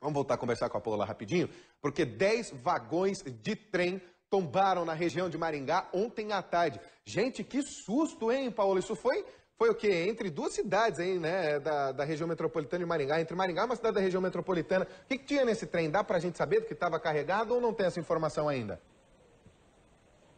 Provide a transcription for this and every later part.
Vamos voltar a conversar com a Paula rapidinho, porque 10 vagões de trem tombaram na região de Maringá ontem à tarde. Gente, que susto, hein, Paula? Isso foi, foi o quê? Entre duas cidades aí, né, da, da região metropolitana de Maringá. Entre Maringá e uma cidade da região metropolitana. O que, que tinha nesse trem? Dá pra gente saber do que estava carregado ou não tem essa informação ainda?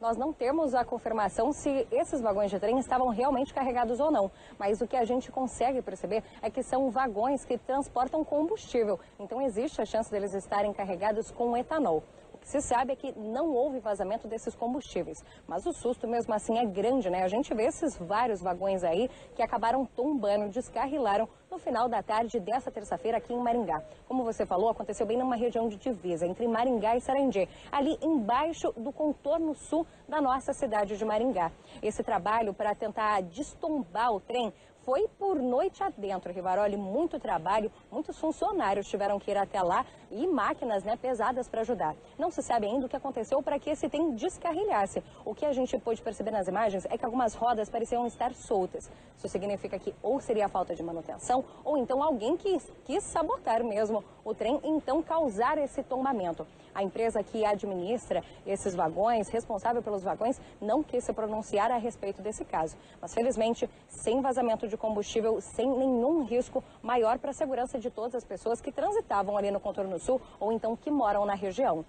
Nós não temos a confirmação se esses vagões de trem estavam realmente carregados ou não, mas o que a gente consegue perceber é que são vagões que transportam combustível, então existe a chance deles estarem carregados com etanol. Que se sabe é que não houve vazamento desses combustíveis, mas o susto mesmo assim é grande, né? A gente vê esses vários vagões aí que acabaram tombando, descarrilaram no final da tarde dessa terça-feira aqui em Maringá. Como você falou, aconteceu bem numa região de divisa entre Maringá e Sarandi, ali embaixo do contorno sul da nossa cidade de Maringá. Esse trabalho para tentar destombar o trem foi por noite adentro, Rivaroli, muito trabalho, muitos funcionários tiveram que ir até lá e máquinas né, pesadas para ajudar. Não se sabe ainda o que aconteceu para que esse trem descarrilhasse. O que a gente pôde perceber nas imagens é que algumas rodas pareciam estar soltas. Isso significa que ou seria falta de manutenção ou então alguém que quis sabotar mesmo o trem, então causar esse tombamento. A empresa que administra esses vagões, responsável pelos vagões, não quis se pronunciar a respeito desse caso. Mas felizmente, sem vazamento de combustível, sem nenhum risco maior para a segurança de todas as pessoas que transitavam ali no contorno sul ou então que moram na região.